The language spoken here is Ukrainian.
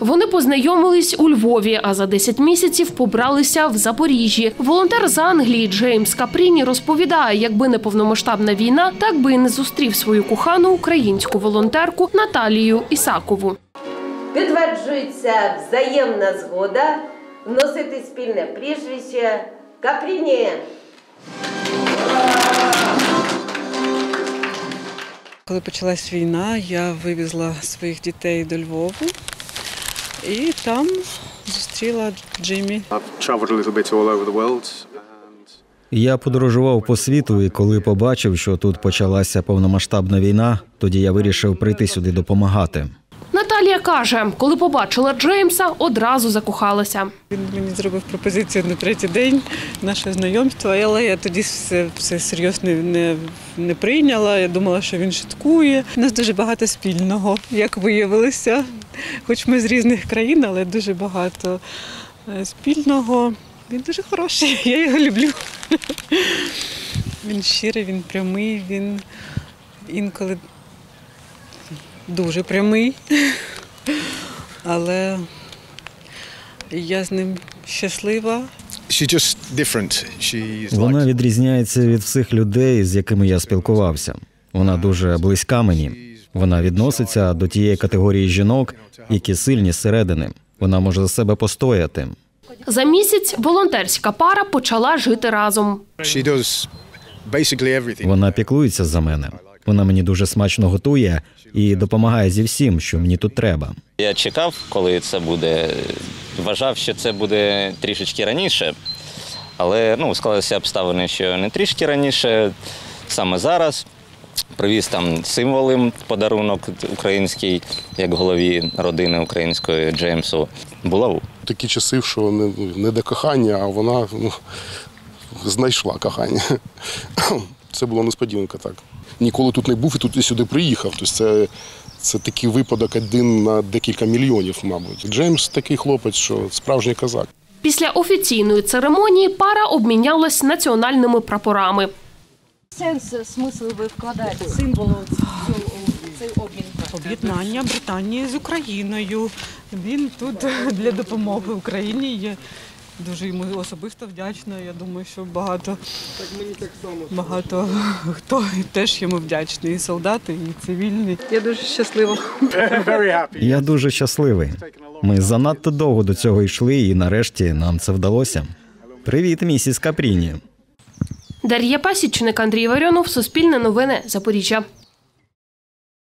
Вони познайомились у Львові, а за 10 місяців побралися в Запоріжжі. Волонтер з Англії Джеймс Капріні розповідає, якби не повномасштабна війна, так би і не зустрів свою кохану українську волонтерку Наталію Ісакову. Підтверджується взаємна згода вносити спільне прізвище Капріні. Коли почалась війна, я вивезла своїх дітей до Львову і там зустріла Джиммі. I've traveled a little bit all over the world. And Я подорожував по світу, і коли побачив, що тут почалася повномасштабна війна, тоді я вирішив прийти сюди допомагати. Наталія каже, коли побачила Джеймса, одразу закохалася. Він мені зробив пропозицію на третій день нашого знайомства, але я тоді все, все серйозно не, не прийняла. Я думала, що він шуткує. У нас дуже багато спільного, як виявилося. Хоч ми з різних країн, але дуже багато е, спільного. Він дуже хороший, я його люблю. Він щирий, він прямий, він інколи дуже прямий. Але я з ним щаслива. She's just different. She's Вона відрізняється від всіх людей, з якими я спілкувався. Вона дуже близька мені. Вона відноситься до тієї категорії жінок, які сильні зсередини. Вона може за себе постояти. За місяць волонтерська пара почала жити разом. Вона піклується за мене. Вона мені дуже смачно готує і допомагає зі всім, що мені тут треба. Я чекав, коли це буде. Вважав, що це буде трішечки раніше, але ну, склалися обставини, що не трішки раніше, саме зараз. Привіз там символи подарунок український, як голові родини української Джеймсу. Булаву. такі часи, що не, не до кохання, а вона ну, знайшла кохання. Це була несподіванка так. Ніколи тут не був і тут і сюди приїхав. Тобто це, це такий випадок один на декілька мільйонів, мабуть. Джеймс такий хлопець, що справжній козак. Після офіційної церемонії пара обмінялась національними прапорами. Сенс, смисл ви вкладаєте символу цього цей обмін. Об'єднання Британії з Україною. Він тут для допомоги Україні. Я дуже йому особисто вдячна. Я думаю, що багато, багато хто теж йому вдячний. І солдати, і цивільні. Я дуже щаслива. Я дуже щасливий. Ми занадто довго до цього йшли, і нарешті нам це вдалося. Привіт, місіс Капріні. Дар'я Пасічник, Андрій Варіонов, Суспільне новини, Запоріжжя.